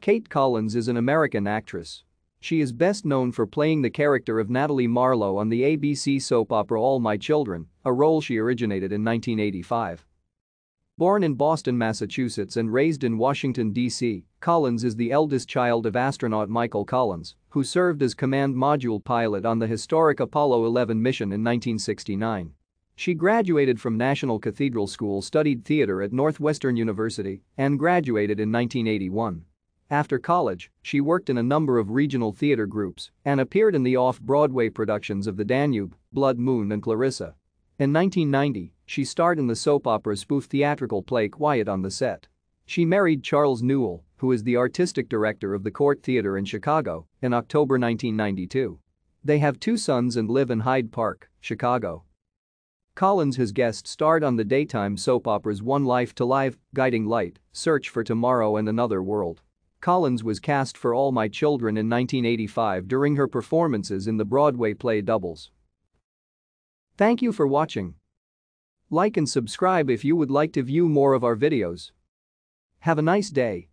Kate Collins is an American actress. She is best known for playing the character of Natalie Marlowe on the ABC soap opera All My Children, a role she originated in 1985. Born in Boston, Massachusetts and raised in Washington, D.C., Collins is the eldest child of astronaut Michael Collins, who served as command module pilot on the historic Apollo 11 mission in 1969. She graduated from National Cathedral School studied theater at Northwestern University and graduated in 1981. After college, she worked in a number of regional theater groups and appeared in the off-Broadway productions of The Danube, Blood Moon and Clarissa. In 1990, she starred in the soap opera spoof theatrical play Quiet on the Set. She married Charles Newell, who is the artistic director of the Court Theater in Chicago, in October 1992. They have two sons and live in Hyde Park, Chicago. Collins has guest starred on the daytime soap operas One Life to Live, Guiding Light, Search for Tomorrow and Another World. Collins was cast for All My Children in 1985 during her performances in the Broadway play Doubles. Thank you for watching. Like and subscribe if you would like to view more of our videos. Have a nice day.